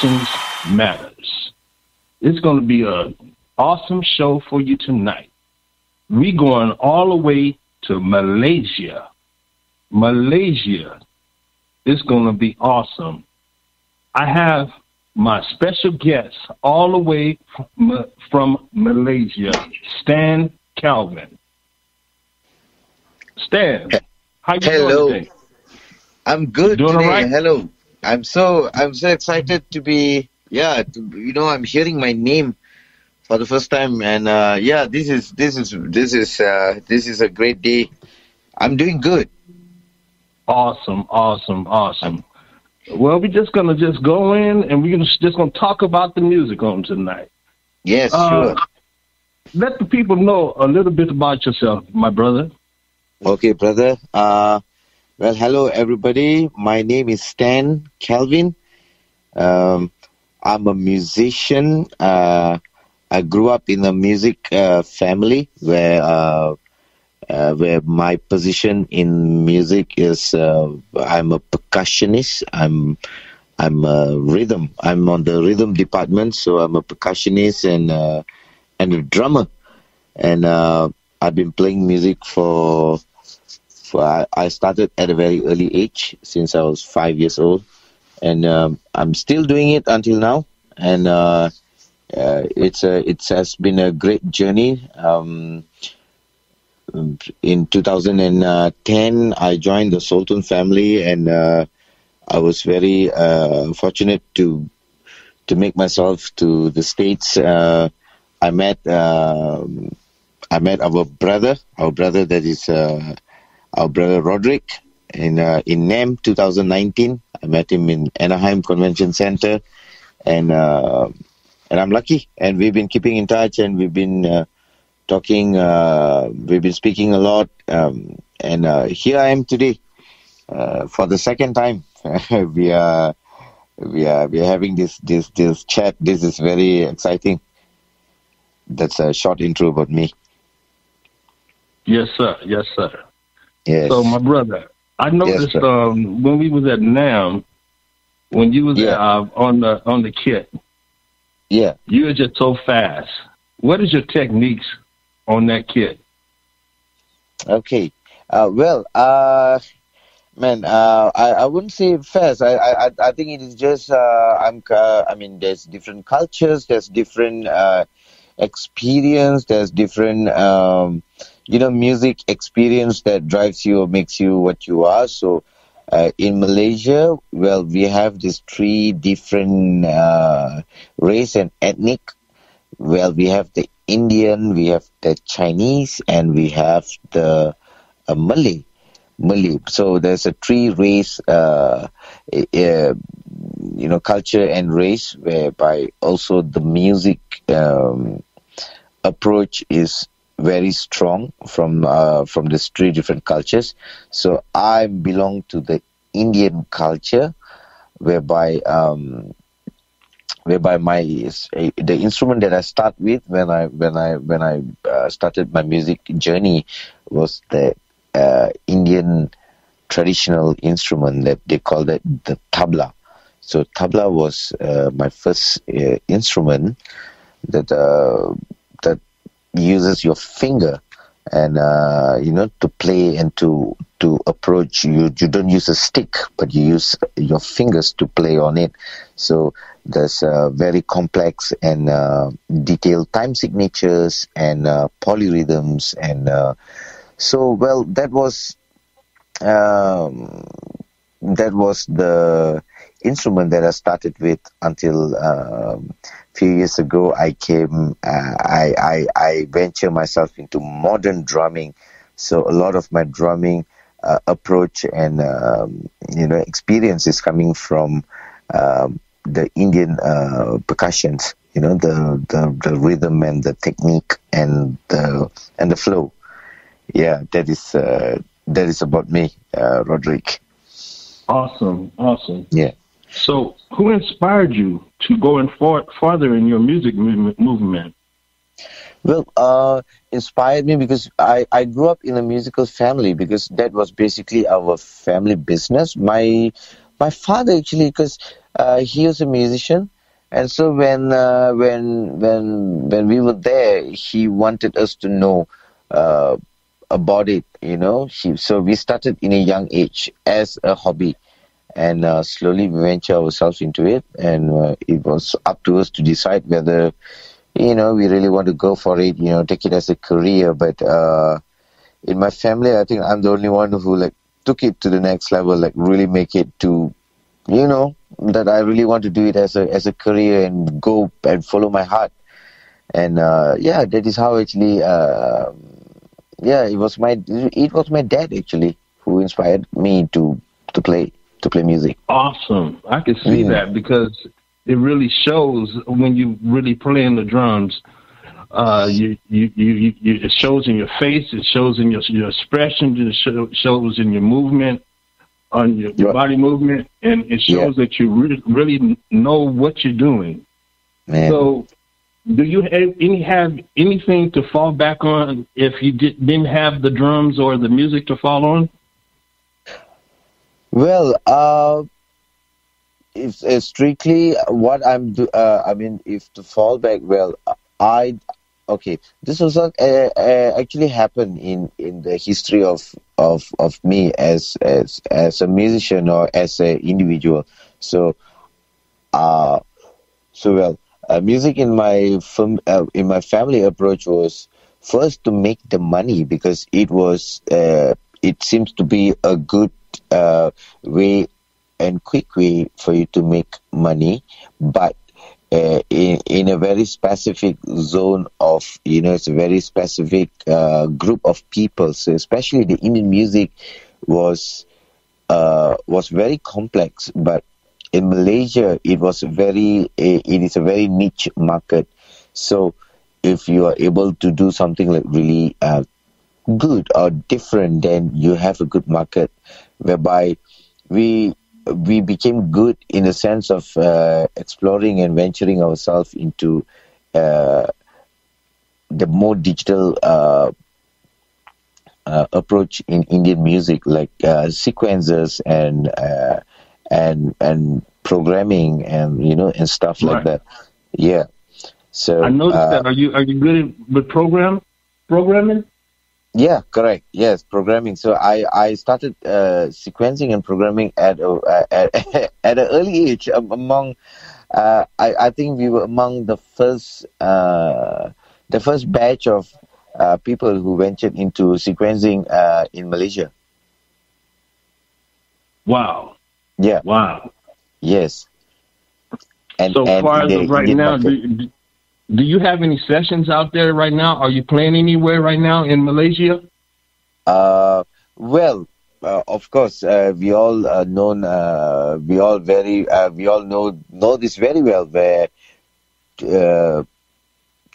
session Matters. It's going to be an awesome show for you tonight. We going all the way to Malaysia. Malaysia. It's going to be awesome. I have my special guest all the way from, from Malaysia, Stan Calvin. Stan, how you Hello. doing today? I'm good Doing all today. right? Hello. I'm so I'm so excited to be yeah, to, you know, I'm hearing my name for the first time and uh yeah, this is this is this is uh this is a great day. I'm doing good. Awesome, awesome, awesome. Well, we're just gonna just go in and we're gonna just gonna talk about the music on tonight. Yes, Uh, sure. Let the people know a little bit about yourself, my brother. Okay, brother. Uh well, hello everybody. My name is Stan Calvin. Um I'm a musician. Uh I grew up in a music uh, family where uh, uh, where my position in music is uh, I'm a percussionist. I'm I'm a rhythm. I'm on the rhythm department, so I'm a percussionist and uh, and a drummer. And I've been playing music for I, started at a very early age since I was five years old, and um, I'm still doing it until now. And uh, uh, it's a it has been a great journey. Um, in 2010, I joined the Sultan family, and uh, I was very uh, fortunate to to make myself to the states. I met um I met our brother, our brother that is uh, our brother Rodrick in uh, in NAMM 2019. I met him in Anaheim Convention Center, and uh, and I'm lucky. And we've been keeping in touch, and we've been uh, talking. Uh, we've been speaking a lot, um, and uh, here I am today uh, for the second time. we are we are we are having this this this chat. This is very exciting. That's a short intro about me. Yes, sir. Yes, sir. Yes. So, my brother, I noticed sir. um, when we was at NAMM, when you was Yeah. uh, on the on the kit, yeah. you were just so fast. What is your techniques on that kit? Okay. Uh, well, uh, man, uh, I, I wouldn't say fast. I, I, I- I think it is just, uh, I'm, uh, I mean, there's different cultures, there's different, uh, experience, there's different, um, you know, music experience that drives you or makes you what you are. So, uh, in Malaysia, well, we have these three different, uh, race and ethnic well, we have the Indian, we have the Chinese, and we have the uh, Malay. Malay. So there's a three race, uh, uh, you know, culture and race, whereby also the music um, approach is very strong from uh, from these three different cultures. So I belong to the Indian culture, whereby um, whereby my the instrument that I start with when I when I when I uh, started my music journey was the uh, Indian traditional instrument that they call it the tabla. So tabla was uh, my first uh, instrument that uh, that uses your finger and uh, you know to play and to to approach. You you don't use a stick but you use your fingers to play on it. So there's uh, very complex and uh, detailed time signatures and uh, polyrhythms and uh, so well that was um, that was the instrument that I started with until um, few years ago I came uh, I, I I venture myself into modern drumming. So a lot of my drumming uh, approach and um, you know experience is coming from um, the Indian uh, percussions you know the, the the rhythm and the technique and the and the flow. Yeah that is uh, that is about me uh, Rodrick. Awesome, awesome. yeah So, who inspired you to go in far, farther in your music movement? movement? Well, uh, inspired me because I, I grew up in a musical family because that was basically our family business. My my father actually, because uh, he was a musician, and so when uh, when when when we were there, he wanted us to know uh, about it. You know, he, so we started in a young age as a hobby, and uh, slowly we venture ourselves into it, and uh, it was up to us to decide whether you know we really want to go for it. You know, take it as a career, but. Uh, in my family, I think I'm the only one who like took it to the next level, like really make it to, you know, that I really want to do it as a as a career and go and follow my heart. And uh, yeah, that is how actually, uh, yeah, it was my it was my dad actually who inspired me to to play to play music. Awesome, I can see mm. that because it really shows when you really playing the drums uh, you, you, you, you, it shows in your face, it shows in your, your expression, it show, shows in your movement, on your, your body movement, and it shows yeah. that you really, really know what you're doing. Man. So, do you have any have anything to fall back on if you did, didn't have the drums or the music to fall on? Well, uh, if uh, strictly what I'm, do, uh, I mean, if to fall back, well, I okay this was uh, uh, actually happened in in the history of of of me as as as a musician or as an individual. So uh so well uh, music in my fam- in my family approach was first to make the money because it was it seems to be a good uh, way and quick way for you to make money but uh, in, in a very specific zone of, you know, it's a very specific uh, group of people. So especially the Indian music was uh, was very complex, but in Malaysia it was very it is a very niche market. So if you are able to do something like really uh, good or different, then you have a good market, whereby we we became good in the sense of uh, exploring and venturing ourselves into uh, the more digital uh, uh approach in Indian music, like uh, sequences and uh, and and programming and you know and stuff right. like that. Yeah. So I noticed that. Are you are you good with program programming? Yeah, correct. Yes, programming. So I I started uh, sequencing and programming at a, at at an early age. Among uh, I I think we were among the first uh, the first batch of uh, people who ventured into sequencing uh, in Malaysia. Wow. Yeah. Wow. Yes. And, so and far as right now, do, do you have any sessions out there right now? Are you playing anywhere right now in Malaysia? Uh, well, uh, of course, uh, we all uh, known, uh, we all very, uh, we all know know this very well. Where uh,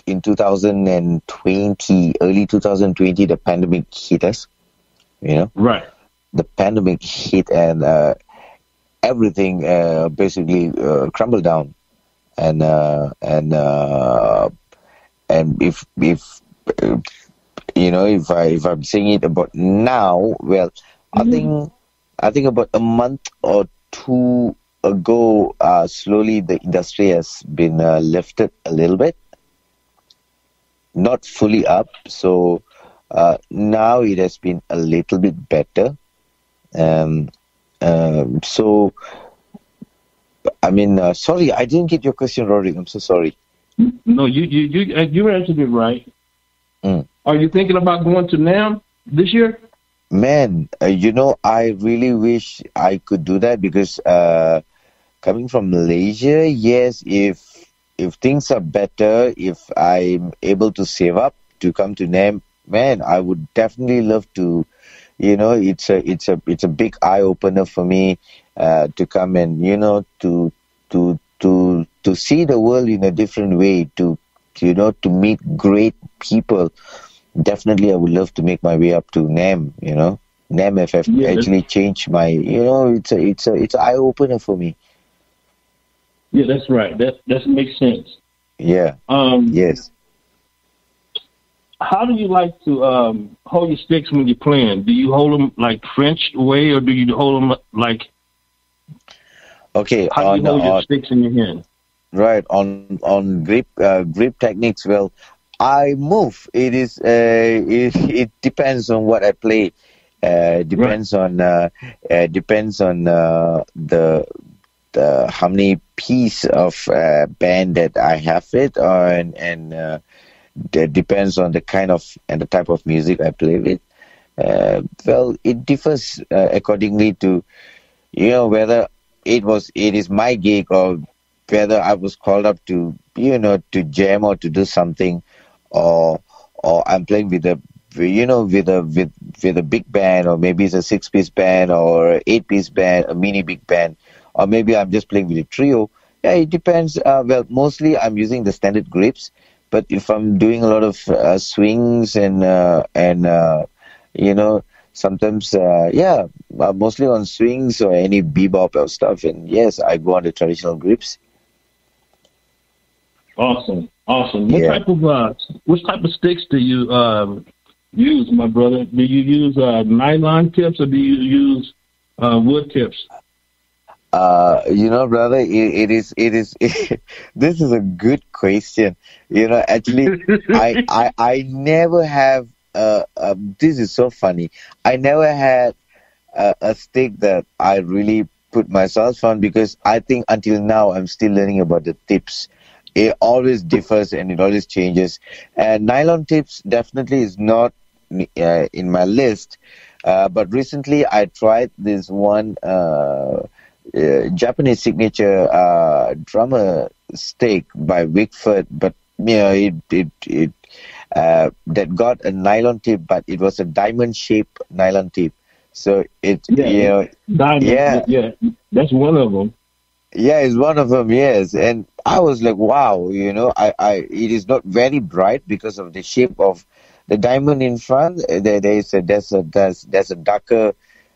in 2020, early 2020, the pandemic hit us. You know, right? The pandemic hit and uh, everything uh, basically uh, crumbled down and uh, and uh, and if if you know if I if I'm saying it about now, well, mm-hmm. I think I think about a month or two ago, uh, slowly the industry has been uh, lifted a little bit, not fully up. So uh, now it has been a little bit better. Um, um, so I mean, uh, sorry, I didn't get your question, Rory. I'm so sorry. No, you you you uh, you answered it right. Mm. Are you thinking about going to NAMM this year? Man, uh, you know, I really wish I could do that because uh, coming from Malaysia, yes, if if things are better, if I'm able to save up to come to NAMM, man, I would definitely love to. You know, it's a it's a it's a big eye opener for me uh, to come and you know to to to to see the world in a different way to, to you know to meet great people. Definitely i would love to make my way up to NAMM you know. NAMM ff yeah. actually changed my you know it's a it's a it's an eye opener for me. Yeah that's right. That that makes sense. Yeah. Um yes. How do you like to um, hold your sticks when you're playing? Do you hold them like French way, or do you hold them like Okay. How on, do you hold your on- sticks in your hand? Right on on grip uh, grip techniques. Well, I move. It is uh, it, it depends on what I play. Uh, depends on uh, uh, depends on uh, the the how many piece of uh, band that I have it, or and and uh, that depends on the kind of and the type of music I play with. Uh, well, it differs uh, accordingly to you know whether it was it is my gig or whether I was called up to you know to jam or to do something, or or I'm playing with a you know with a with with a big band or maybe it's a six piece band or eight piece band, a mini big band, or maybe I'm just playing with a trio. Yeah, it depends. Uh, well, mostly I'm using the standard grips, but if I'm doing a lot of uh, swings and uh, and uh, you know sometimes uh, yeah uh, mostly on swings or any bebop or stuff and yes i go on the traditional grips Awesome, awesome. What Yeah. type of uh, what type of sticks do you um, use, my brother? Do you use uh, nylon tips or do you use uh, wood tips? uh you know brother it, it is it is this is a good question you know actually i i i never have uh, uh this is so funny. I never had a, a stick that i really put myself on because i think until now i'm still learning about the tips. It always differs and it always changes. And nylon tips definitely is not uh, in my list. Uh, but recently i tried this one uh, uh, Japanese signature uh, drummer stick by Vic Firth, but you know it it it uh, that got a nylon tip, but it was a diamond shaped nylon tip. So it Yeah. you know Diamond, Yeah. yeah, that's one of them. yeah, it's one of them. Yes, and I was like, wow, you know, I, I, it is not very bright because of the shape of the diamond in front. Uh, There, there is a, there's a, there's, there's a darker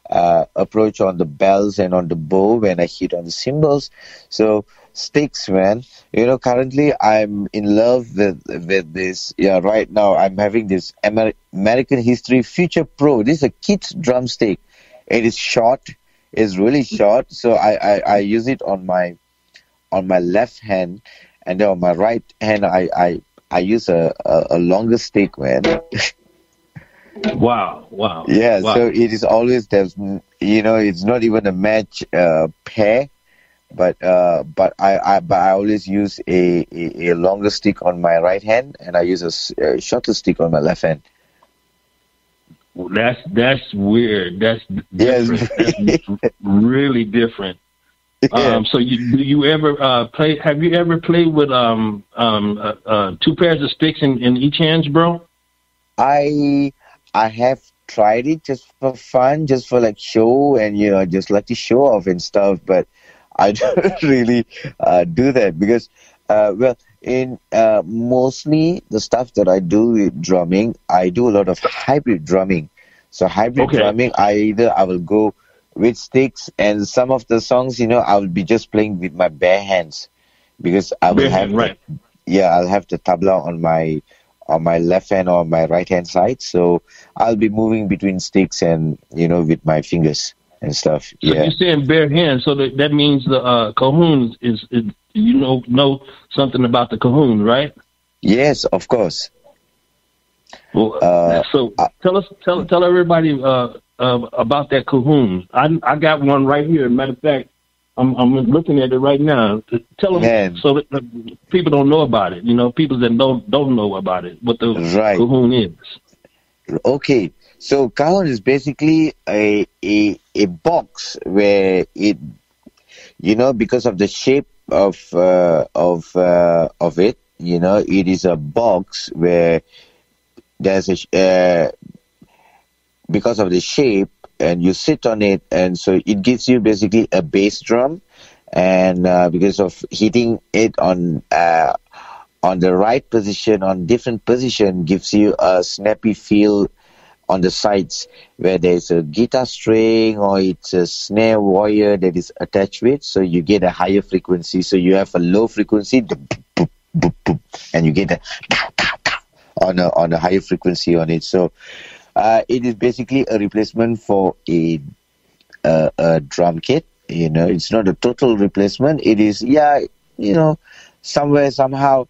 uh, approach on the bells and on the bow when I hit on the cymbals. So sticks, man. You know, currently I'm in love with with this. Yeah, right now I'm having this Amer- American History Future Pro. This is a kid's drumstick. It is short. It's really short. So I, I, I use it on my on my left hand, and then on my right hand I I, I use a, a, a longer stick, man. Wow, wow. Yeah, wow. so it is always there's you know it's not even a match uh, pair, but uh, but I, I but I always use a, a, a longer stick on my right hand and I use a shorter stick on my left hand. that's that's weird. That's Yes. different. That's really different. Um, so you do you ever uh, play? Have you ever played with um um uh, uh, two pairs of sticks in, in each hands, bro? I I have tried it just for fun, just for like show and you know just like to show off and stuff, but I don't really uh, do that because uh, well in uh, mostly the stuff that I do with drumming, I do a lot of hybrid drumming. So hybrid Okay. drumming, I either I will go with sticks and some of the songs, you know, I will be just playing with my bare hands because I will Bare have hand, the- yeah, I'll have the tabla on my on my left hand or my right hand side. So I'll be moving between sticks and you know with my fingers and stuff. So Yeah. you're saying bare hands, so that that means the uh, is, is you know know something about the cajon, right? Yes, of course. Well, Uh, so uh, tell us, tell tell everybody uh, uh, about that cajon. I I got one right here. Matter of fact, I'm I'm looking at it right now. Tell them Man. so that people don't know about it. You know, people that don't don't know about it, what the Right. is. Okay. So cajon is basically a a a box where it you know because of the shape of uh, of uh, of it, you know, it is a box where there's a uh, because of the shape and you sit on it and so it gives you basically a bass drum and uh, because of hitting it on uh, on the right position on different position gives you a snappy feel on the sides where there's a guitar string or it's a snare wire that is attached with so you get a higher frequency. So you have a low frequency and you get a on a on a higher frequency on it. So uh, it is basically a replacement for a a, a drum kit You know, it's not a total replacement. It is, yeah, you know, somewhere somehow,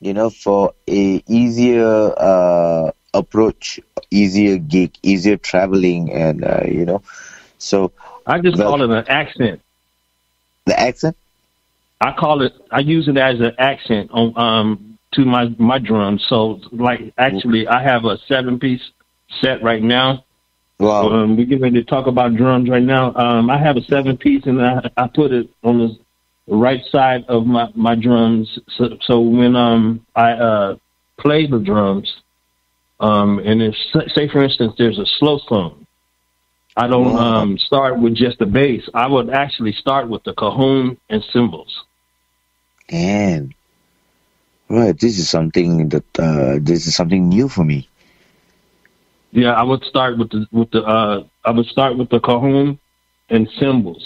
you know, for a easier uh, approach, easier gig, easier traveling, and uh, you know, so I just call it an accent. The accent. I call it. I use it as an accent on um to my my drums. So like actually, I have a seven piece set right now. Wow. Um, we're getting ready to talk about drums right now. Um, I have a seven piece, and I, I put it on the right side of my my drums. So, so when um I uh play the drums, um, and if say for instance there's a slow song, I don't um start with just the bass. I would actually start with the cajon and cymbals. And right, this is something that uh, this is something new for me. Yeah, I would start with the with the uh, I would start with the cajon and cymbals.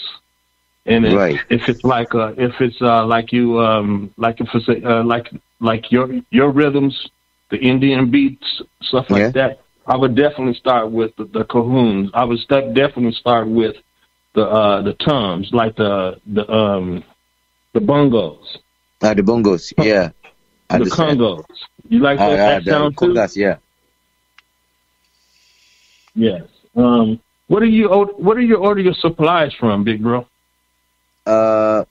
And if, Right. if it's like uh, if it's uh, like you um, like if it's uh, like like your your rhythms, the Indian beats, stuff like Yeah. that, I would definitely start with the, the. I would st- definitely start with the uh, the toms, like the the um, the bongos, Ah, the bongos, yeah. the Understand. congos. You like Ah, that, yeah, that the sound too? congas, yeah. Yes. Um, what are you? What are you order your supplies from, big bro? Uh,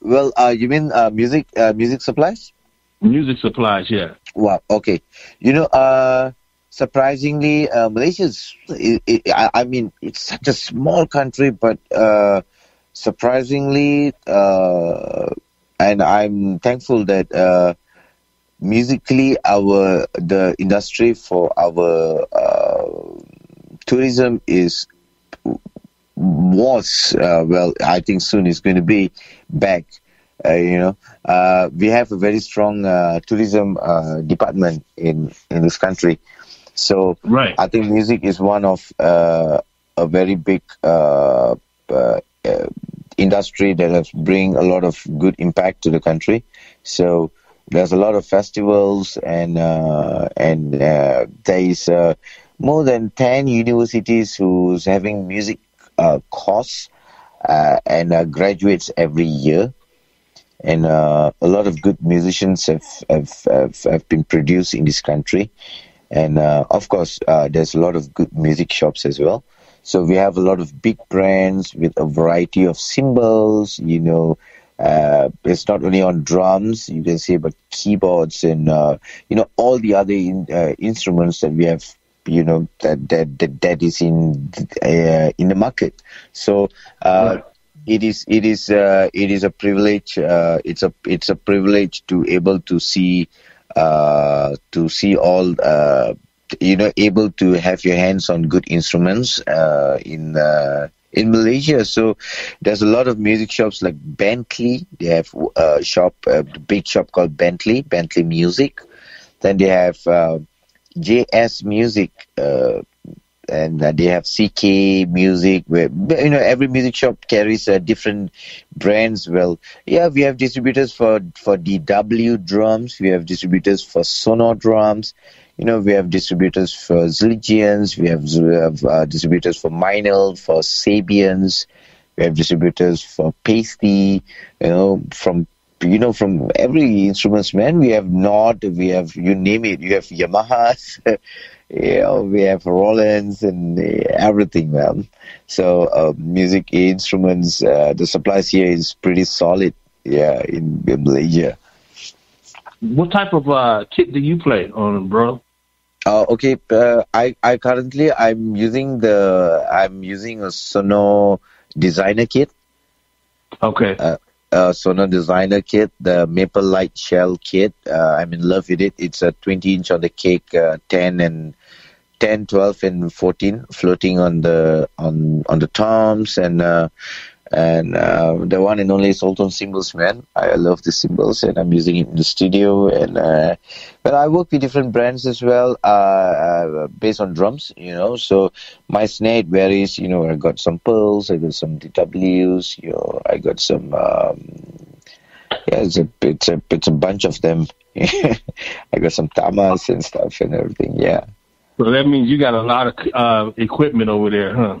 well, uh, you mean uh, music, uh, music supplies? Music supplies, yeah. Wow. Okay. You know, uh, surprisingly, uh, Malaysia's. It, it, I, I mean, it's such a small country, but uh, surprisingly, uh, and I'm thankful that uh, musically, our the industry for our uh, tourism is was uh, well. I think soon is going to be back. Uh, you know, uh, we have a very strong uh, tourism uh, department in in this country. So Right. I think music is one of uh, a very big uh, industry that has bring a lot of good impact to the country. So there's a lot of festivals and uh, and uh, there is uh, more than ten universities who's having music uh, course uh, and uh, graduates every year and uh, a lot of good musicians have have, have have been produced in this country, and uh, of course uh, there's a lot of good music shops as well. So we have a lot of big brands with a variety of cymbals. You know, uh, it's not only on drums you can say, but keyboards and uh, you know all the other in, uh, instruments that we have. You know that that that, that is in in the market. So. Right. It is it is uh, it is a privilege uh, it's a it's a privilege to able to see uh, to see all uh, you know able to have your hands on good instruments uh, in uh, in Malaysia. So there's a lot of music shops like Bentley. They have a shop a big shop called Bentley Bentley Music. Then they have JS Music and uh, they have CK Music. Where you know every music shop carries uh, different brands. Well, yeah, we have distributors for for DW drums. We have distributors for Sonor drums. You know, we have distributors for Zildjians. We have, we have uh, distributors for Meinl, for Sabians. We have distributors for Paiste. You know, from you know from every instruments man we have Nord, we have you name it you have Yamahas you know, we have Rollins and everything, man. So uh, music instruments, uh, the supplies here is pretty solid. Yeah, in, in Malaysia. What type of uh, kit do you play on, bro? Uh, okay, uh, I I currently I'm using the I'm using a Sonor designer kit. Okay. uh, Sonor designer kit, the Maple Light Shell kit. Uh, I'm in love with it. It's a 20 inch on the cake, uh, 10 and 10, 12, and 14 floating on the on on the toms and uh, and uh, the one and only Sultan Cymbals man. I love the cymbals, and I'm using it in the studio. And uh, but I work with different brands as well, uh, uh, based on drums, you know. So my snare varies. You know, I got some pearls, I got some DWs, you know, I got some. Um, yeah, it's a it's a it's a bunch of them. I got some tamas and stuff and everything. Yeah. So that means you got a lot of uh, equipment over there, huh?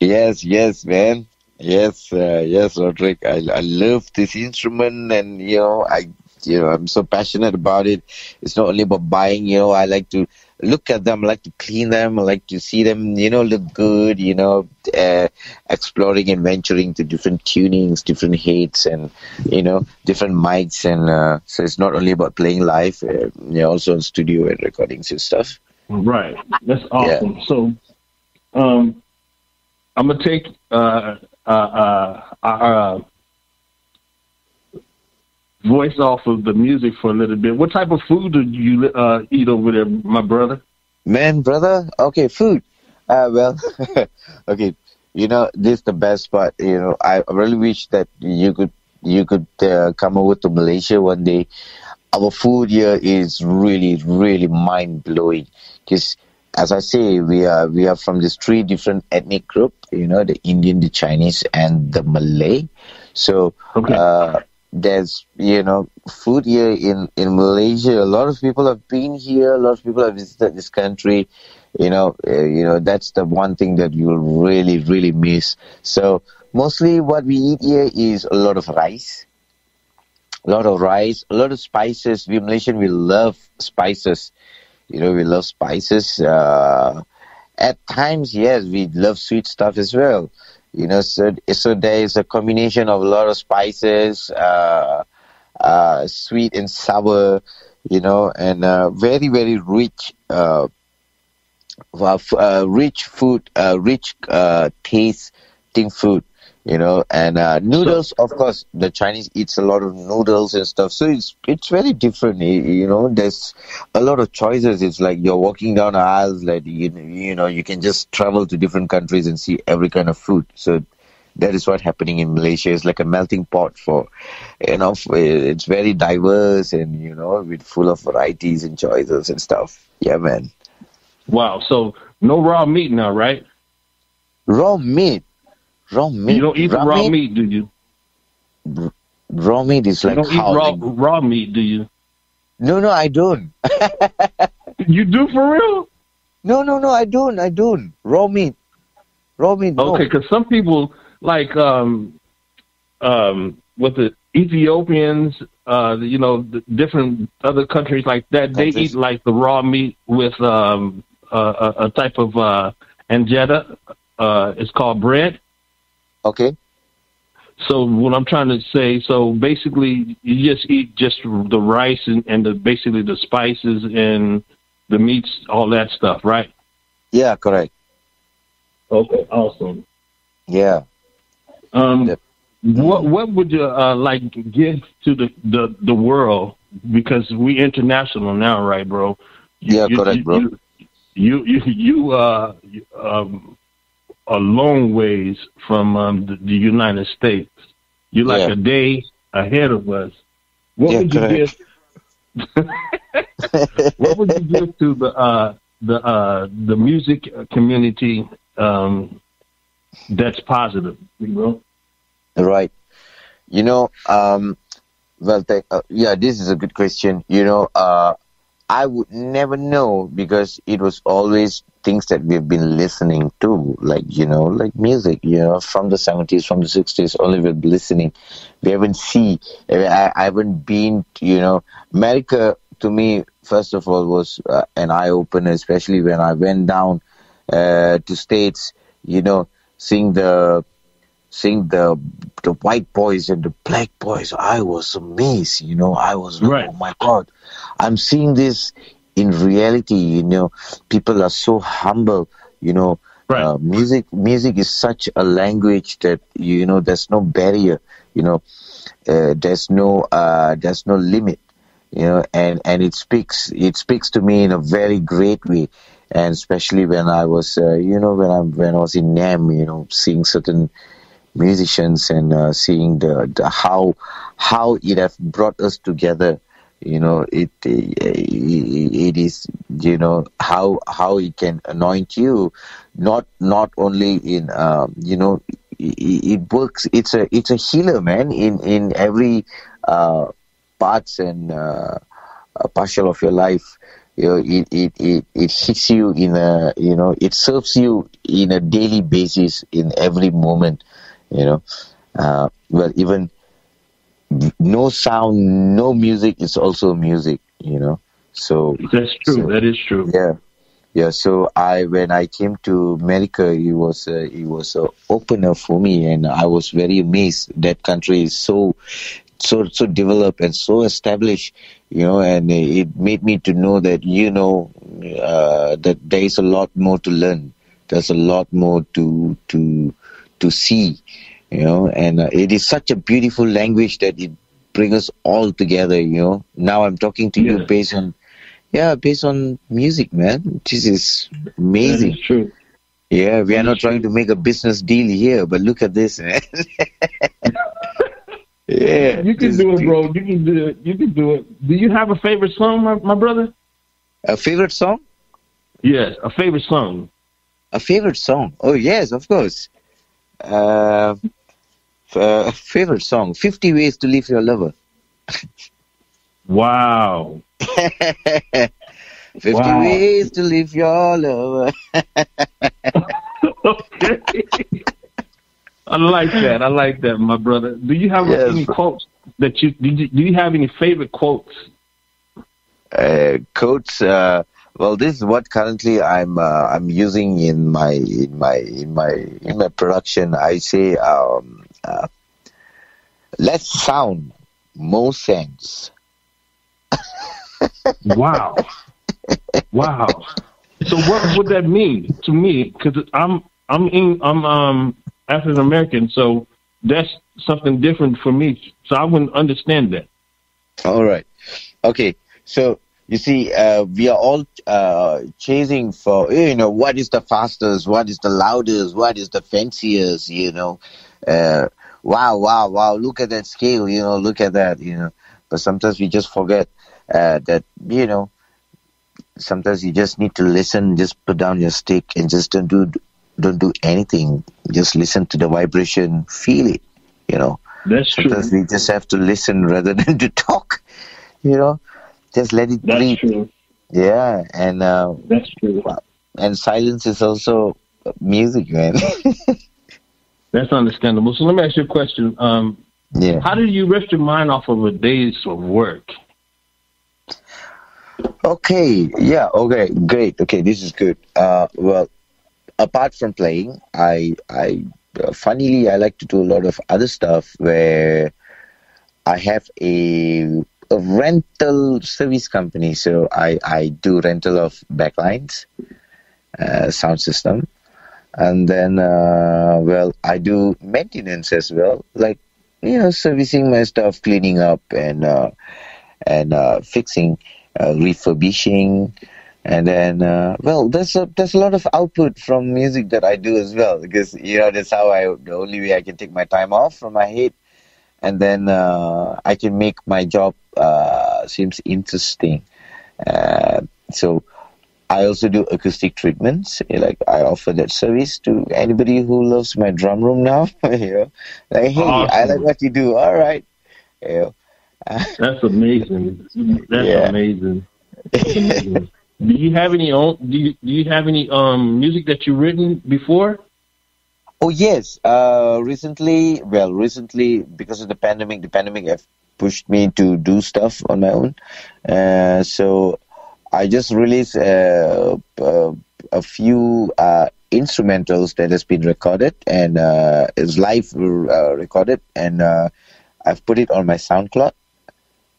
Yes, yes, man. Yes, uh, yes, Rodrick. I, I love this instrument, and you know, I, you know, I'm so passionate about it. It's not only about buying. You know, I like to look at them, I like to clean them, I like to see them, you know, look good. You know, uh, exploring and venturing to different tunings, different hits, and you know, different mics. And uh, so it's not only about playing live, uh, you know, also in studio and recordings and stuff. Right. That's awesome. Yeah. So, um, I'm gonna take uh, uh, uh, voice off of the music for a little bit. What type of food do you uh, eat over there, my brother? Man, brother. Okay, food. Well, okay. You know, this is the best part. You know, I really wish that you could you could come over to Malaysia one day. Our food here is really, really mind blowing. Because, as I say, we are we are from these three different ethnic group. You know, the Indian, the Chinese, and the Malay. So, okay. uh, there's you know food here in in Malaysia. A lot of people have been here. A lot of people have visited this country. You know, uh, you know that's the one thing that you'll really really miss. So mostly what we eat here is a lot of rice, a lot of rice, a lot of spices. We Malaysian we love spices. You know, we love spices. Uh, at times, yes, we love sweet stuff as well. You know, so so there is a combination of a lot of spices, uh, uh, sweet and sour, you know, and uh, very very rich, uh, uh, rich food, rich tasting food you know and uh, noodles of course the chinese eats a lot of noodles and stuff so it's it's very different you know there's a lot of choices it's like you're walking down aisles like you, you know you can just travel to different countries and see every kind of food so that is what's happening in Malaysia. It's like a melting pot for, you know, it's very diverse and you know, with full of varieties and choices and stuff. Yeah, man. Wow. So no raw meat now, right? Raw meat. Raw meat. You don't eat raw, raw meat? meat? do you? raw meat is like you don't eat raw, raw meat, do you? No, no, I don't. you do for real? No, no, no, I don't. I don't. Raw meat. Raw meat. No. Okay, because some people like um um with the Ethiopians, uh, you know, the different other countries like that, countries. they eat like the raw meat with um a, a type of uh angetta. Uh, it's called bread. Okay. So what I'm trying to say, so basically, you just eat just the rice and, and the basically the spices and the meats, all that stuff, right? Yeah, correct. Okay, awesome. Yeah. Um, what what would you uh, like give to the, the the world because we international now, right, bro? You, yeah, correct, you, bro. You you you, you uh um a long ways from um, the, the, United States. You're like yeah. a day ahead of us. What yeah, would you correct. give? what would you give to the uh, the uh, the music community um, that's positive, you know? Right. You know, um, well, th- uh, yeah, this is a good question. You know, uh, I would never know because it was always things that we've been listening to, like you know, like music, you know, from the seventies, from the sixties. Only we've been listening. We haven't seen. I, I haven't been. You know, America to me, first of all, was uh, an eye opener, especially when I went down uh, to states. You know, seeing the seeing the the white boys and the black boys, I was amazed. You know, I was like, right. oh my god, I'm seeing this in reality. You know, people are so humble. You know, right. uh, music music is such a language that you know there's no barrier. You know, uh, there's no uh, there's no limit. You know, and and it speaks it speaks to me in a very great way and especially when I was, uh, you know, when I when I was in NAMM, you know, seeing certain musicians and uh, seeing the, the how how it has brought us together you know it, it, is you know how how it can anoint you. Not not only in uh, you know it, it, works it's a it's a healer man in in every uh, parts and uh, partial of your life. You know it, it it it hits you in a you know it serves you in a daily basis in every moment You know, uh, well, even no sound, no music is also music. You know, so that's true. So, that is true. Yeah, yeah. So I, when I came to America, it was a, it was a opener for me, and I was very amazed. That country is so so so developed and so established you know and it made me to know that you know uh, that there is a lot more to learn there's a lot more to to to see you know and uh, it is such a beautiful language that it brings us all together you know now i'm talking to yeah. you based on yeah based on music man this is amazing true yeah we are not trying to make a business deal here but look at this man Yeah, you can do it, bro. You can do it. You can do it. Do you have a favorite song, my, my brother? A favorite song? Yes, a favorite song. A favorite song? Oh yes, of course. Uh, uh, favorite song: Fifty Ways to Leave Your Lover. wow. Fifty wow. ways to leave your lover. okay. I like that. I like that, my brother. Do you have yes. any quotes that you do? You, do you have any favorite quotes? Uh, quotes. Uh, well, this is what currently I'm uh, I'm using in my in my in my in my production. I say, um, uh, less sound, more sense. wow, wow. So what would that mean to me? Because I'm I'm in I'm um African American, so that's something different for me. So I wouldn't understand that. All right. Okay. So you see, uh, we are all uh, chasing for you know what is the fastest, what is the loudest, what is the fanciest. You know, uh, wow, wow, wow! Look at that scale. You know, look at that. You know, but sometimes we just forget uh, that you know. Sometimes you just need to listen, just put down your stick, and just don't do don't do anything. Just listen to the vibration, feel it. You know. That's Sometimes true. we just have to listen rather than to talk. You know, just let it That's breathe. True. Yeah, and uh, that's true. And silence is also music, man. that's understandable. So let me ask you a question. Um, yeah. How do you rest your mind off of a day's of work? Okay. Yeah. Okay. Great. Okay. This is good. Uh, well, apart from playing, I I uh, funnily I like to do a lot of other stuff where I have a, a rental service company. So I I do rental of backlines, uh, sound system, and then uh, well I do maintenance as well, like you know servicing my stuff, cleaning up and uh, and uh, fixing, uh, refurbishing. And then uh, well there's a there's a lot of output from music that I do as well because you know that's how I the only way I can take my time off from my head. And then uh, I can make my job seems interesting. So I also do acoustic treatments like I offer that service to anybody who loves my drum room now you know like hey awesome. I like what you do all right you know. that's amazing that's yeah. amazing. That's amazing. Do you have any own? Do you, do you have any um music that you've written before? Oh yes. Uh, recently, well, recently because of the pandemic, the pandemic have pushed me to do stuff on my own. Uh, so I just released uh, uh, a few uh, instrumentals that has been recorded and uh, is live uh, recorded, and uh, I've put it on my SoundCloud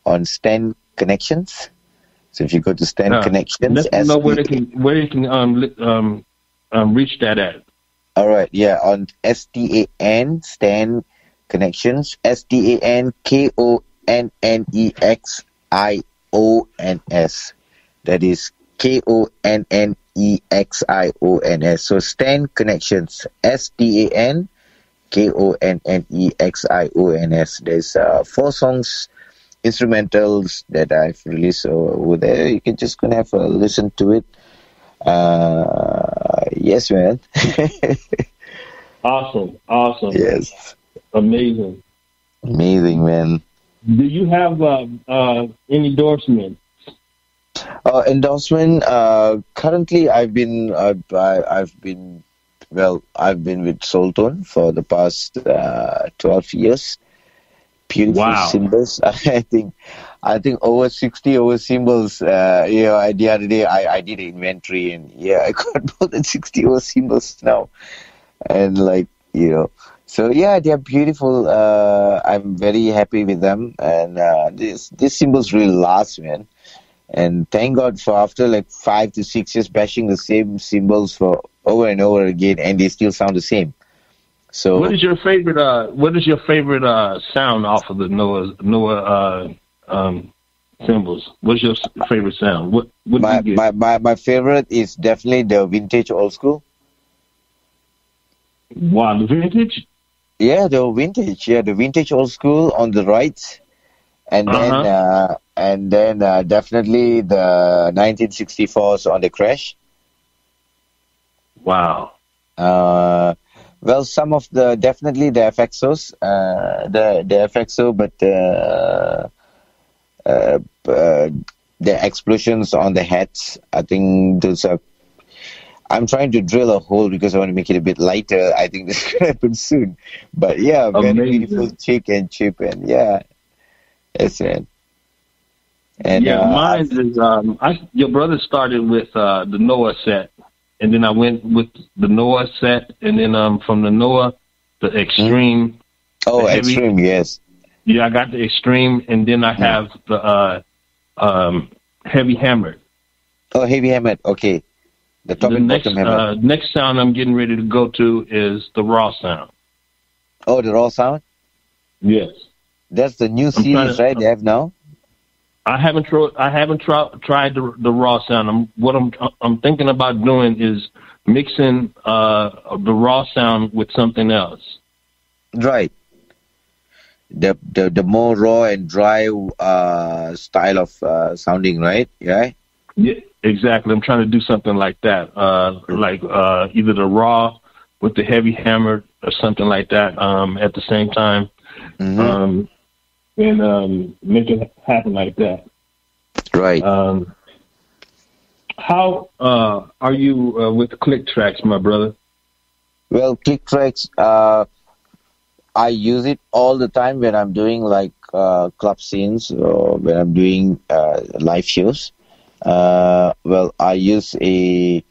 on Stan Konnexions. So if you go to Stan uh, Konnexions, let know where they can where they can um, um, um reach that at. All right, yeah, on S T A N Stan Konnexions, S T A N K O N N E X I O N S. That is K O N N E X I O N S. So Stan Konnexions, S T A N K O N N E X I O N S. There's uh, four songs instrumentals that I've released over there. You can just gonna have a listen to it. Uh, yes, man. awesome, awesome. Yes, amazing, amazing, man. Do you have uh, uh, any endorsement? Uh, endorsement. Uh, currently, I've been uh, I, I've been well, I've been with Soultone for the past uh, 12 years. Beautiful Wow. cymbals. I think, I think over 60 over cymbals. Uh, you know, I- the other day I, I did an inventory and yeah, I got more than 60 over cymbals now. And like, you know, so yeah, they're beautiful. Uh, I'm very happy with them. And uh, this, these cymbals really last, man. And thank God for after like five to six years bashing the same cymbals for over and over again, and they still sound the same. So What is your favorite? Uh, what is your favorite uh, sound off of the Noah Noah uh, um, cymbals? What's your favorite sound? What what my, do you get? my, my, my favorite is definitely the vintage old school. wow, the vintage. Yeah, the vintage. Yeah, the vintage old school on the right, and then Uh-huh. uh, and then uh, definitely the 1964s on the crash. Wow. Uh, well, some of the definitely the FXOs, uh, the the FXO, but uh, uh, uh, the explosions on the heads. I think those are. I'm trying to drill a hole because I want to make it a bit lighter. I think this could happen soon. But yeah, very beautiful chick and chip and yeah, that's it. And yeah, uh, mine is. Um, I your brother started with uh, the Noah set, and then I went with the Noah set, and then um, from the Noah, the extreme. oh, the heavy- extreme, yes. Yeah, I got the extreme, and then I have the uh, um, heavy hammered. Oh, heavy hammer. Okay, the top the next uh, next sound I'm getting ready to go to is the raw sound. oh, the raw sound. Yes, That's the new trying series, to- right? They have now. I haven't tried. I haven't tri- tried the the raw sound. I'm what I'm I'm thinking about doing is mixing uh, the raw sound with something else. Right. The the the more raw and dry uh, style of uh, sounding, right? Yeah. Yeah, exactly. I'm trying to do something like that, uh, like uh, either the raw with the heavy hammer or something like that um, at the same time, Mhm. um, and um, make it happen like that. right. Um, how uh, are you uh, with click tracks, my brother? Well, click tracks. Uh, I use it all the time when I'm doing like uh, club scenes or when I'm doing uh, live shows. Uh, well, I use a.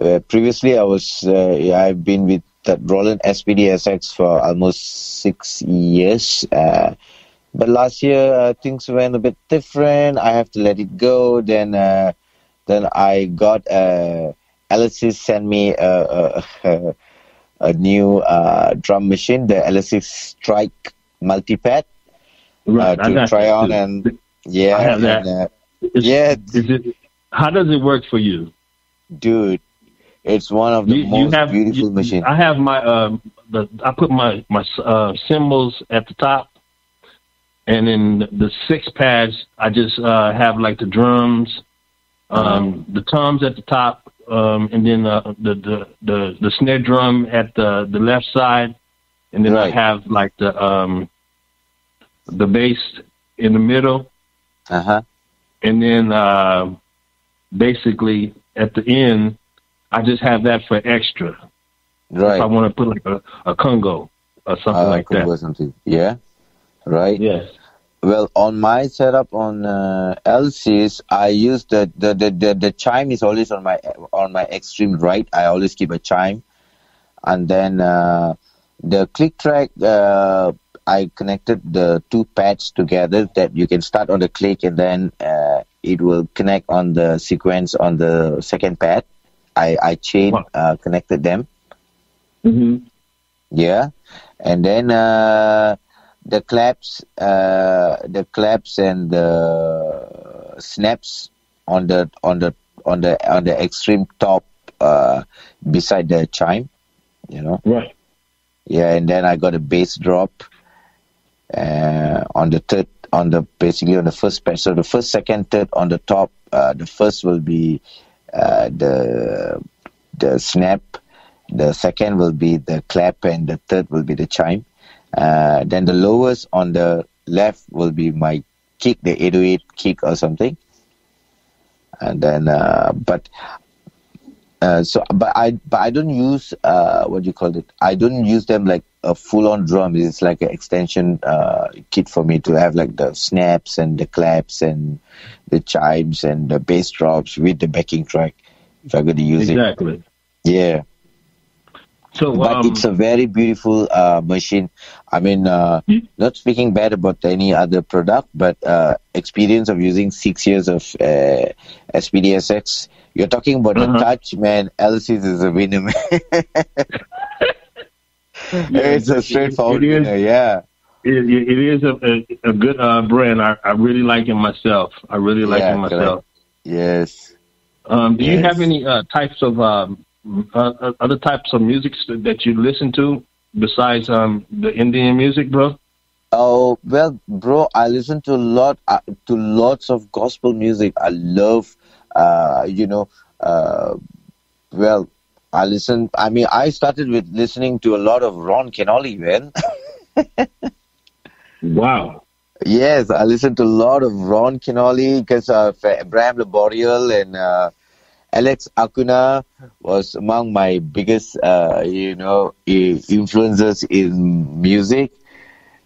Uh, previously, I was. Uh, I've been with Roland SPD SX for almost six years. Uh, but last year uh, things went a bit different. I have to let it go. Then, uh, then I got uh, Alesis sent me a, a, a new uh, drum machine, the Alesis Strike Multipad, uh, I to try on and yeah, I have that. and, uh, Is- yeah, Is it? How does it work for you? dude, it's one of the You, you most have beautiful you- machines. I have my um, the I put my my uh, cymbals at the top, and then the six pads I just uh, have like the drums, um, the toms at the top, um, and then uh, the, the the the snare drum at the the left side, and then I have like the um, the bass in the middle, Uh huh. and then uh, basically at the end, I just have that for extra. Right. If I want to put like a, a conga or something Uh, like that. or something. Yeah. Right. Yes. Well, on my setup on uh, LCs, I use the the, the the the chime is always on my on my extreme right. I always keep a chime, and then uh, the click track. Uh, I connected the two pads together that you can start on the click and then uh, it will connect on the sequence on the second pad. I I chain uh, connected them. Mm-hmm. Yeah, and then uh, the claps, uh, the claps and the snaps on the on the on the on the extreme top uh, beside the chime. You know, Right. yeah, and then I got a bass drop uh, on the third on the basically on the first patch. So the first, second, third on the top. Uh, the first will be uh, the the snap. The second will be the clap, and the third will be the chime. Uh, then the lowest on the left will be my kick, the 808 kick or something. And then, uh, but Uh, so, but I but I don't use uh, what do you call it? I don't use them like a full-on drum. It's like an extension uh, kit for me to have like the snaps and the claps and the chimes and the bass drops with the backing track. If I'm going to use exactly. it, yeah. So, but um, it's a very beautiful uh, machine. I mean, uh, not speaking bad about any other product, but uh, experience of using six years of uh, SPDSX. You're talking about Uh-huh. the touch, man. Alesis is a winner, man. it's a straightforward It is. winner, yeah. it, it is a, a, a good uh, brand. I, I really like it myself. I really like Yeah, it myself. Yes. Um, do you have any uh, types of um, uh, uh, other types of music that you listen to besides um, the Indian music, bro? Oh well, bro, I listen to a lot uh, to lots of gospel music. I love, uh, you know, uh, well, I listen. I mean, I started with listening to a lot of Ron Kenoly, man. Wow. yes, I listen to a lot of Ron Kenoly because of Abraham Laboriel and uh, Alex Acuna was among my biggest, uh, you know, influences in music.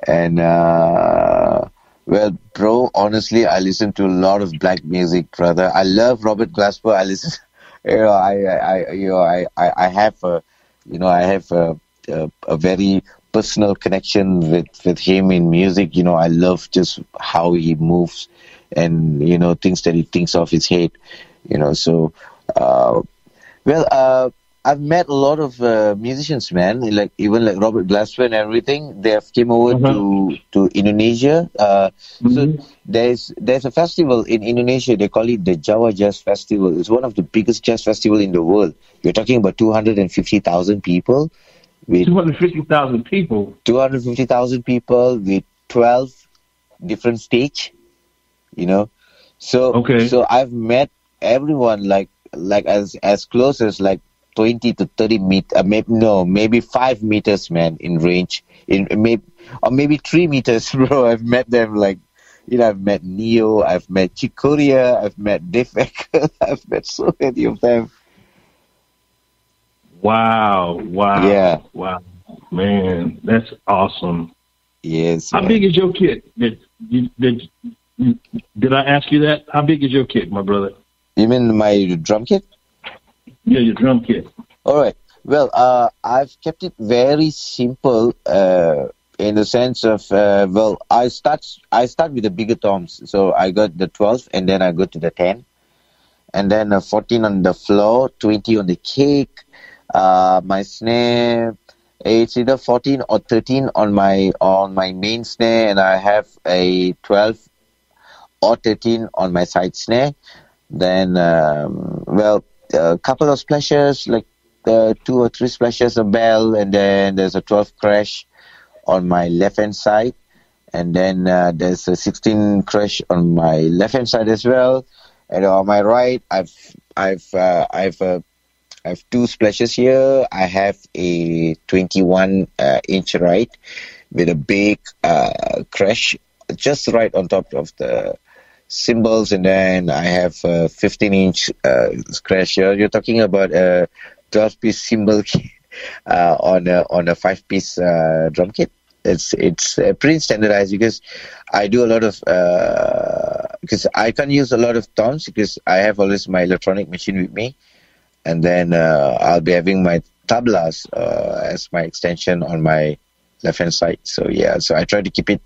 And uh, well, bro, honestly, I listen to a lot of black music, brother. I love Robert Glasper. I listen, you know, I, I, you know, I, I, I have a, you know, I have a, a, a very personal connection with with him in music. You know, I love just how he moves and you know things that he thinks of his head. You know, so uh, well, uh, I've met a lot of uh, musicians, man. Like even like Robert Glasper and everything. They have came over to to Indonesia. Uh, So Mhm. there's there's a festival in Indonesia. They call it the Jawa Jazz Festival. It's one of the biggest jazz festival in the world. You're talking about two hundred and fifty thousand people 250,000 people. 250,000 people with 12 different stage, you know. So Okay. so I've met everyone like like as as close as like 20 to 30 meter, uh, maybe no, maybe 5 meters man in range in maybe or maybe 3 meters bro. I've met them like you know, I've met Neo, I've met Chick Corea, I've met Dave I've met so many of them. Wow. Wow. Yeah. Wow. Man, that's awesome. Yes. How man. big is your kit? Did, you, did, you, did I ask you that? How big is your kit, my brother? You mean my drum kit? Yeah, your drum kit. All right. Well, uh, I've kept it very simple uh, in the sense of uh, well, I start I start with the bigger toms. So I got the 12, and then I go to the 10, and then uh, 14 on the floor, 20 on the cake. Uh, my snare, it's either 14 or 13 on my on my main snare, and I have a 12 or 13 on my side snare. Then, um, well, a couple of splashes, like uh, two or three splashes of bell, and then there's a 12 crash on my left hand side, and then uh, there's a 16 crash on my left hand side as well, and on my right, I've I've uh, I've uh, I have two splashes here. I have a 21 uh, inch right with a big uh, crash just right on top of the cymbals, and then I have a 15 inch uh. You're talking about a 12 piece cymbal uh, on a on a five piece uh, drum kit. It's it's uh, pretty standardized because I do a lot of uh, because I can't use a lot of toms because I have always my electronic machine with me, and then uh, I'll be having my tablas uh, as my extension on my left hand side. So yeah, so I try to keep it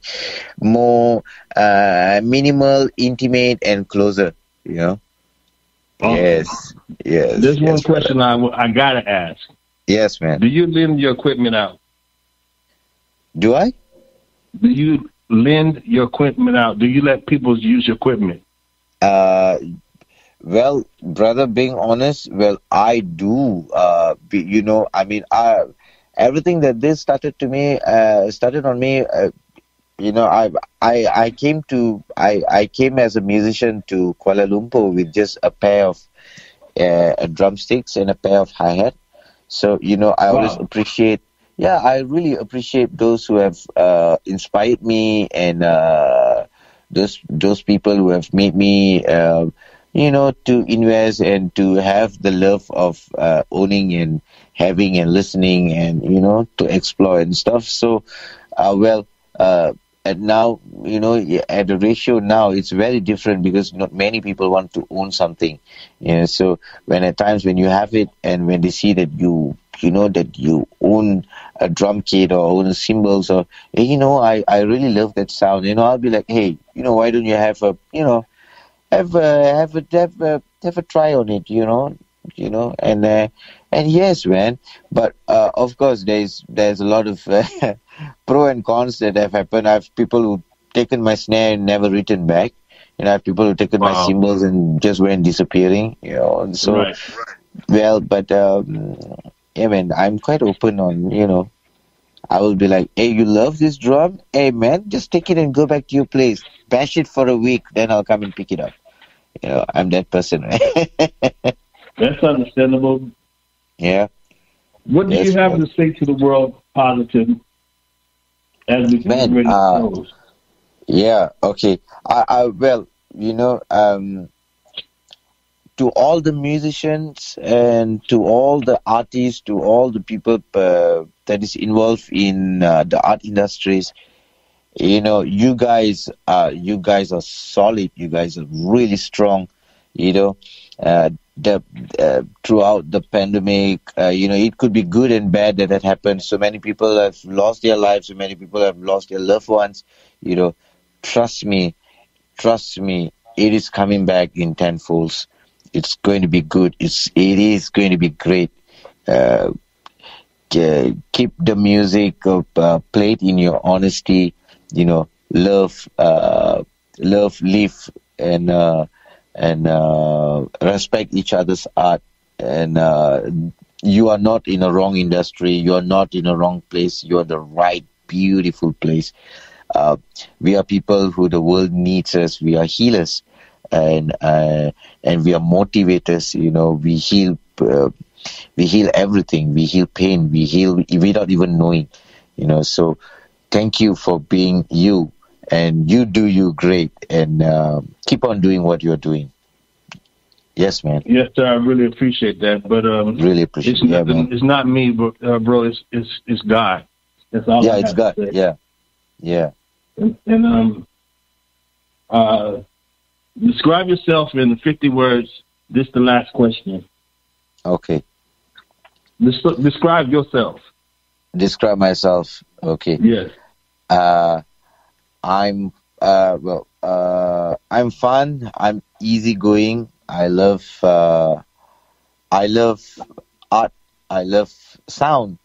more uh, minimal, intimate, and closer. You know. Awesome. Yes. Yes. There's one yes, question I, I gotta ask. Yes, man. Do you lend your equipment out? Do I? Do you lend your equipment out? Do you let people use your equipment? Uh, well, brother, being honest, well, I do. Uh, be, you know, I mean, I, everything that this started to me, uh, started on me. Uh, you know, I, I, I came to, I, I came as a musician to Kuala Lumpur with just a pair of uh, drumsticks and a pair of hi hat. So you know, I always appreciate. Yeah, I really appreciate those who have uh, inspired me and uh, those those people who have made me, uh, you know, to invest and to have the love of uh, owning and having and listening and you know to explore and stuff. So, uh, well, uh, and now you know at the ratio now it's very different because not many people want to own something. You know, so when at times when you have it and when they see that you you know that you own a drum kit or own cymbals or hey, you know I I really love that sound. You know I'll be like hey you know why don't you have a you know have a have a have a, have a try on it you know you know and uh, and yes man but uh, of course there's there's a lot of uh, pro and cons that have happened i have people who taken my snare and never written back you know i have people who taken wow. my cymbals and just went disappearing you know so right. well but um, yeah man i'm quite open on you know I will be like, hey, you love this drum? Hey, man, just take it and go back to your place. Bash it for a week, then I'll come and pick it up. You know, I'm that person. That's understandable. Yeah. What do yes, you have man. to say to the world positive as we man, uh, Yeah, okay. I, I well, you know, um, to all the musicians and to all the artists, to all the people uh, that is involved in uh, the art industries, you know, you guys, are you guys are solid. You guys are really strong. You know, uh, the uh, throughout the pandemic, uh, you know, it could be good and bad that had happened. So many people have lost their lives. So many people have lost their loved ones. You know, trust me, trust me, it is coming back in tenfolds. It's going to be good. It's it is going to be great. Uh, keep the music uh, played in your honesty. You know, love, uh, love, live, and uh, and uh, respect each other's art. And uh, you are not in a wrong industry. You are not in a wrong place. You are the right, beautiful place. Uh, we are people who the world needs us. We are healers and uh, and we are motivators. You know, we heal, uh, we heal everything. We heal pain. We heal without even knowing. You know, so thank you for being you, and you do you great, and uh, keep on doing what you're doing. Yes, man. Yes, sir. I really appreciate that. But um, really appreciate it's, yeah, not, it's not me, bro. Uh, bro it's, it's it's God. That's all. Yeah, I it's God. Yeah, yeah. And, and um, uh, Describe yourself in 50 words. This is the last question. Okay. Des- describe yourself. Describe myself. Okay. Yes. Uh, I'm uh, well. Uh, I'm fun. I'm easygoing. I love. Uh, I love art. I love sound.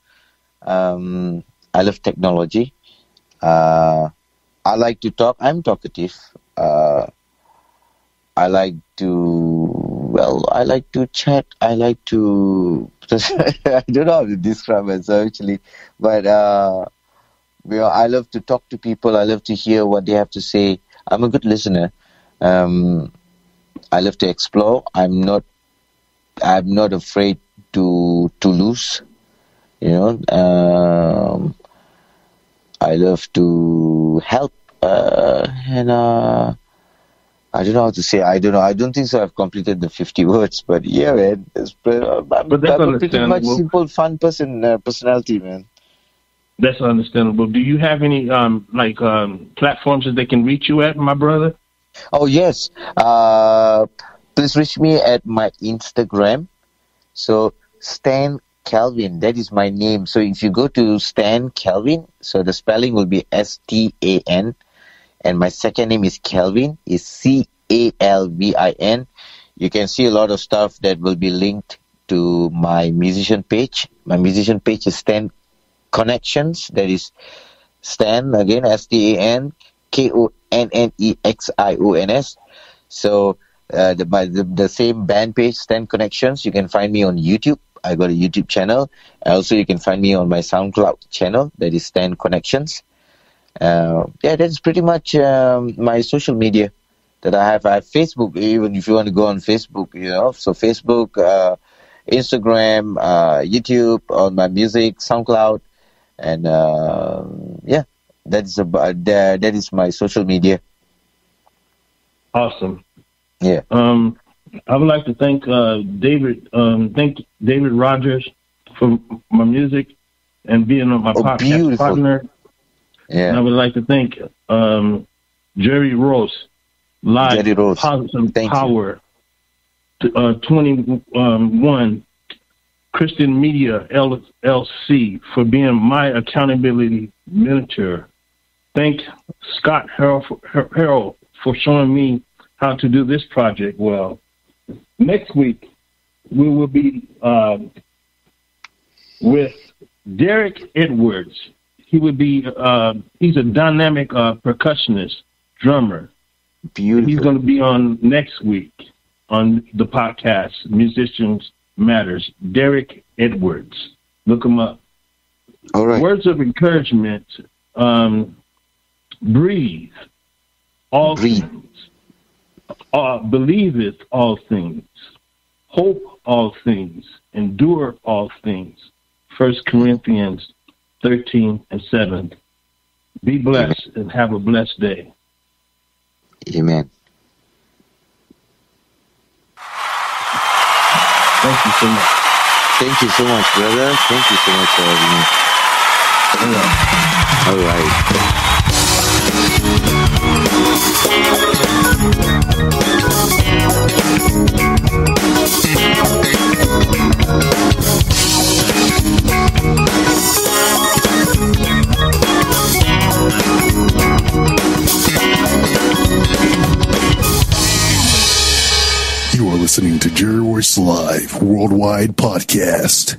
Um, I love technology. Uh, I like to talk. I'm talkative. Uh, I like to well, I like to chat. I like to I don't know how to describe myself actually, but uh, I love to talk to people. I love to hear what they have to say. I'm a good listener. Um, I love to explore. I'm not. I'm not afraid to to lose. You know. Um, I love to help, uh, and uh, I don't know how to say. I don't know. I don't think so. I've completed the 50 words, but yeah, man. It's, I'm, but that's I'm a pretty much simple, fun person, uh, personality, man. That's understandable. Do you have any um like um platforms that they can reach you at, my brother? Oh yes. Uh, please reach me at my Instagram. So Stan Calvin, that is my name. So if you go to Stan Calvin, so the spelling will be S T A N and my second name is Calvin. Is C A L V I N. You can see a lot of stuff that will be linked to my musician page. My musician page is Stan Konnexions. That is Stan again S T A N K O N N E X I O N S. So uh, the, my, the the same band page Stan Konnexions. You can find me on YouTube. I got a YouTube channel. Also, you can find me on my SoundCloud channel. That is Stan Konnexions uh, yeah, that's pretty much um, my social media that I have. I have Facebook, even if you want to go on Facebook, you know. So Facebook, uh, Instagram, uh, YouTube, on my music, SoundCloud, and uh, yeah, that's about that. That is my social media. Awesome. Yeah. Um, I would like to thank uh, David, um, thank David Rogers for my music and being on my oh, podcast beautiful. partner. Yeah. And I would like to thank um, Jerry Royce, live Jerry Royce. positive thank power, uh, twenty one Christian Media LLC for being my accountability mentor. Thank Scott Harrell for, Harrell for showing me how to do this project well. Next week, we will be uh, with Derek Edwards. He would be, uh, he's a dynamic uh, percussionist, drummer. Beautiful. He's going to be on next week on the podcast, Musicians Matters. Derek Edwards. Look him up. All right. Words of encouragement. Um, breathe. All breathe. things. Uh, believeth all things. Hope all things. Endure all things. First Corinthians 13 and 7. Be blessed Amen. and have a blessed day. Amen. Thank you so much. Thank you so much, brother. Thank you so much for having me. All right. You are listening to Jerry Royce Live Worldwide Podcast.